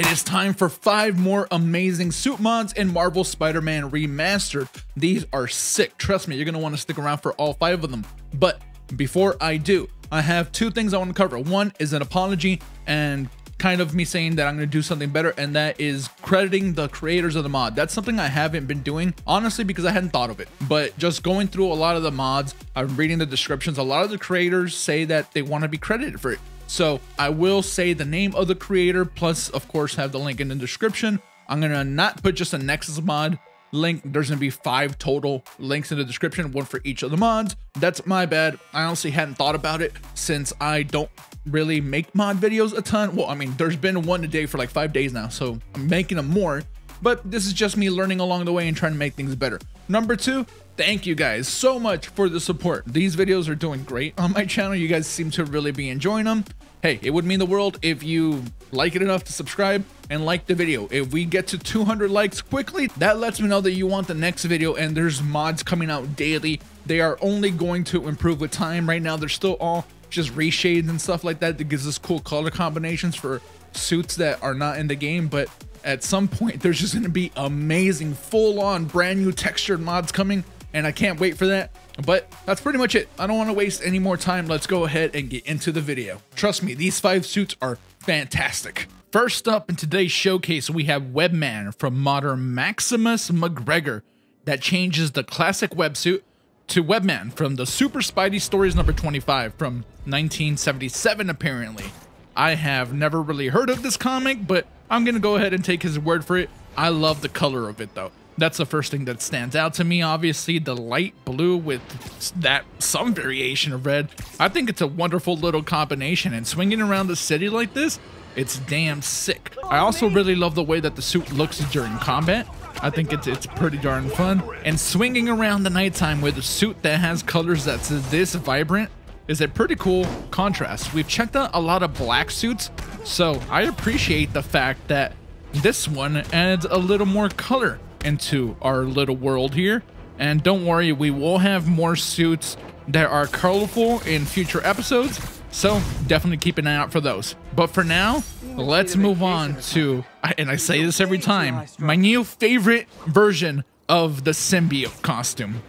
It is time for five more amazing suit mods in Marvel Spider-Man Remastered. These are sick. Trust me, you're going to want to stick around for all five of them. But before I do, I have two things I want to cover. One is an apology and kind of me saying that I'm going to do something better, and that is crediting the creators of the mod. That's something I haven't been doing, honestly, because I hadn't thought of it. But just going through a lot of the mods, I'm reading the descriptions, a lot of the creators say that they want to be credited for it. So I will say the name of the creator, plus, of course, have the link in the description. I'm to not put just a Nexus mod link. There's to be five total links in the description, one for each of the mods. That's my bad. I honestly hadn't thought about it since I don't really make mod videos a ton. Well, I mean, there's been one a day for like five days now, so I'm making them more. But this is just me learning along the way and trying to make things better. Number two, thank you guys so much for the support. These videos are doing great on my channel. You guys seem to really be enjoying them. Hey, it would mean the world if you like it enough to subscribe and like the video. If we get to 200 likes quickly, that lets me know that you want the next video and there's mods coming out daily. They are only going to improve with time. Right now, they're still all just reshades and stuff like that that gives us cool color combinations for suits that are not in the game. But at some point, there's just going to be amazing, full-on, brand new textured mods coming and I can't wait for that. But that's pretty much it. I don't want to waste any more time. Let's go ahead and get into the video. Trust me, these five suits are fantastic. First up in today's showcase, we have Webman from modern Maximus McGregor that changes the classic websuit to Webman from the Super Spidey Stories number 25 from 1977 apparently. I have never really heard of this comic, but I'm going to go ahead and take his word for it. I love the color of it though. That's the first thing that stands out to me. Obviously, the light blue with that some variation of red. I think it's a wonderful little combination. And swinging around the city like this, it's damn sick. I also really love the way that the suit looks during combat. I think it's it's pretty darn fun. And swinging around the nighttime with a suit that has colors that's this vibrant is a pretty cool contrast. We've checked out a lot of black suits, so I appreciate the fact that this one adds a little more color into our little world here. And don't worry, we will have more suits that are colorful in future episodes. So definitely keep an eye out for those. But for now, let's move on to, and I say this every time, my new favorite version of the symbiote costume.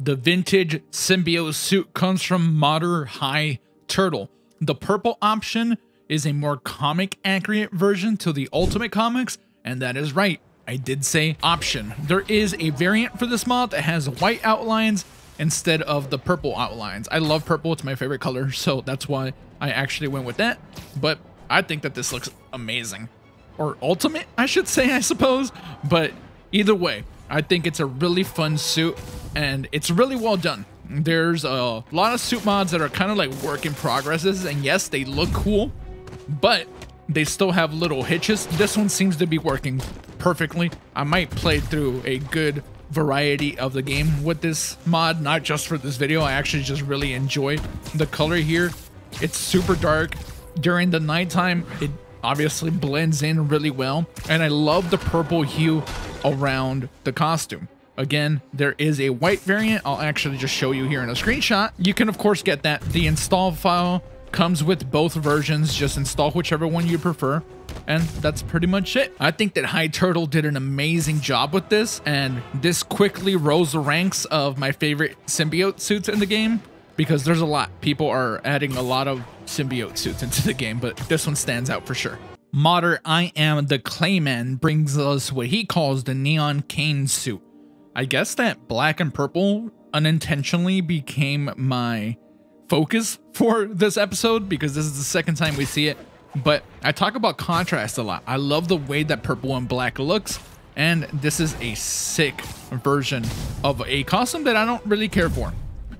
The vintage symbiote suit comes from Modder High Turtle. The purple option is a more comic accurate version to the Ultimate Comics, and that is right. I did say option. There is a variant for this mod that has white outlines instead of the purple outlines. I love purple, it's my favorite color, so that's why I actually went with that. But I think that this looks amazing. Or ultimate, I should say, I suppose. But either way, I think it's a really fun suit and it's really well done. There's a lot of suit mods that are kind of like work in progresses, and yes, they look cool, but they still have little hitches. This one seems to be working perfectly. I might play through a good variety of the game with this mod, not just for this video. I actually just really enjoy the color here. It's super dark. During the nighttime, it obviously blends in really well. And I love the purple hue around the costume. Again, there is a white variant. I'll actually just show you here in a screenshot. You can, of course, get that. The install file comes with both versions. Just install whichever one you prefer. And that's pretty much it. I think that High Turtle did an amazing job with this, and this quickly rose the ranks of my favorite symbiote suits in the game because there's a lot. People are adding a lot of symbiote suits into the game, but this one stands out for sure. Modder I Am the Clayman brings us what he calls the Neon Kaine suit. I guess that black and purple unintentionally became my focus for this episode because this is the second time we see it. But I talk about contrast a lot. I love the way that purple and black looks. And this is a sick version of a costume that I don't really care for.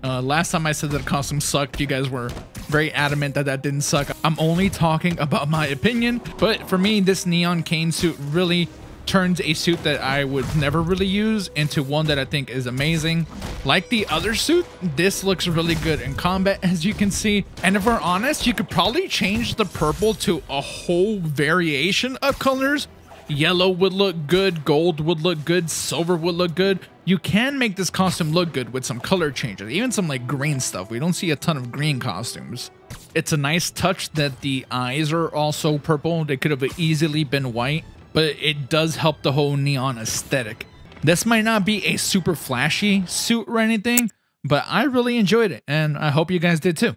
Uh, last time I said that a costume sucked, you guys were very adamant that that didn't suck. I'm only talking about my opinion, but for me, this neon Kaine suit really turns a suit that I would never really use into one that I think is amazing. Like the other suit, this looks really good in combat as you can see. And if we're honest, you could probably change the purple to a whole variation of colors. Yellow would look good, gold would look good, silver would look good. You can make this costume look good with some color changes, even some like green stuff. We don't see a ton of green costumes. It's a nice touch that the eyes are also purple. They could have easily been white, but it does help the whole neon aesthetic. This might not be a super flashy suit or anything, but I really enjoyed it, and I hope you guys did too.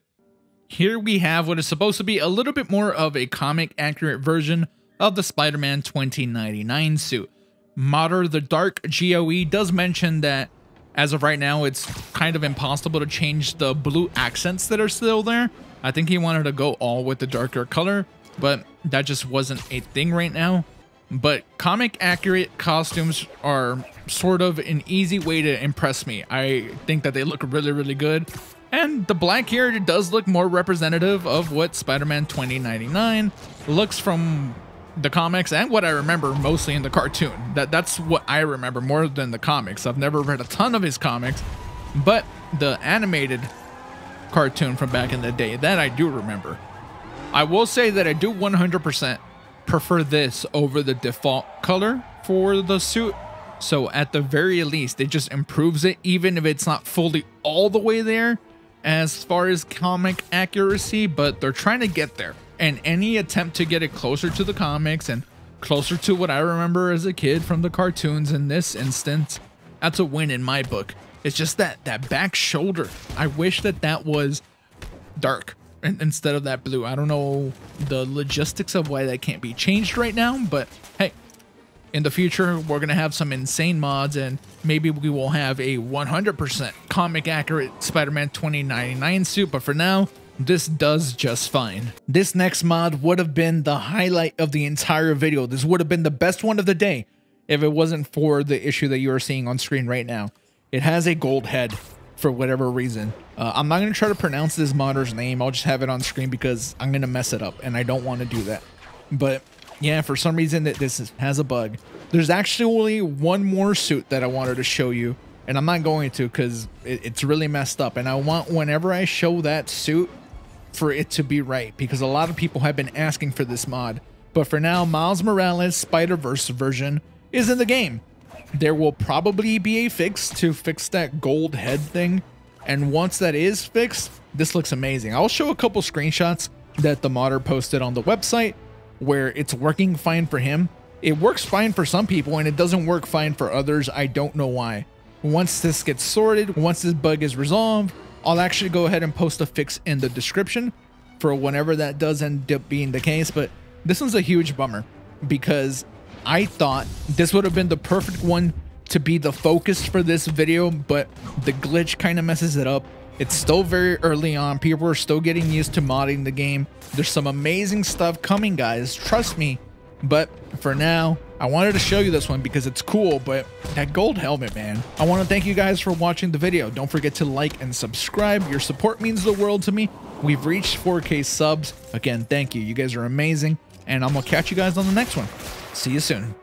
Here we have what is supposed to be a little bit more of a comic accurate version of the Spider-Man 2099 suit. Modder the Dark GOE does mention that as of right now, it's kind of impossible to change the blue accents that are still there. I think he wanted to go all with the darker color, but that just wasn't a thing right now. But comic accurate costumes are sort of an easy way to impress me. I think that they look really, really good. And the black here does look more representative of what Spider-Man 2099 looks from the comics and what I remember mostly in the cartoon. That that's what I remember more than the comics. I've never read a ton of his comics, but the animated cartoon from back in the day that I do remember. I will say that I do 100% prefer this over the default color for the suit. So at the very least, it just improves it even if it's not fully all the way there as far as comic accuracy, but they're trying to get there. And any attempt to get it closer to the comics and closer to what I remember as a kid from the cartoons in this instance, that's a win in my book. It's just that that back shoulder. I wish that that was dark instead of that blue. I don't know the logistics of why that can't be changed right now, but hey, in the future, we're going to have some insane mods and maybe we will have a 100% comic accurate Spider-Man 2099 suit, but for now, this does just fine. This next mod would have been the highlight of the entire video. This would have been the best one of the day if it wasn't for the issue that you are seeing on screen right now. It has a gold head for whatever reason. Uh, I'm not going to try to pronounce this modder's name. I'll just have it on screen because I'm going to mess it up and I don't want to do that. But yeah, for some reason that this is, has a bug. There's actually one more suit that I wanted to show you, and I'm not going to because it, it's really messed up. And I want whenever I show that suit for it to be right because a lot of people have been asking for this mod. But for now, Miles Morales Spider-Verse version is in the game. There will probably be a fix to fix that gold head thing. And once that is fixed, this looks amazing. I'll show a couple screenshots that the modder posted on the website where it's working fine for him. It works fine for some people and it doesn't work fine for others. I don't know why. Once this gets sorted, once this bug is resolved, I'll actually go ahead and post a fix in the description for whenever that does end up being the case. But this one's a huge bummer because I thought this would have been the perfect one to be the focus for this video, but the glitch kind of messes it up. It's still very early on. People are still getting used to modding the game. There's some amazing stuff coming, guys. Trust me. But for now, I wanted to show you this one because it's cool, but that gold helmet, man. I want to thank you guys for watching the video. Don't forget to like and subscribe. Your support means the world to me. We've reached 4K subs. Again, thank you. You guys are amazing. And I'm going to catch you guys on the next one. See you soon.